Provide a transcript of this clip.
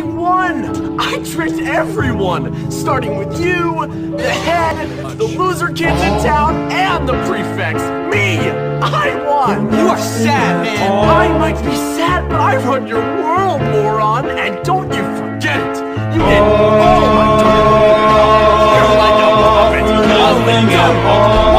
I won! I tricked everyone! Starting with you, the head, the loser kids in town, and the prefects! Me! I won! You are sad, man! I might be sad, but I run your world, moron! And don't you forget it! You did all my dirty! You're like a puppet! I'll!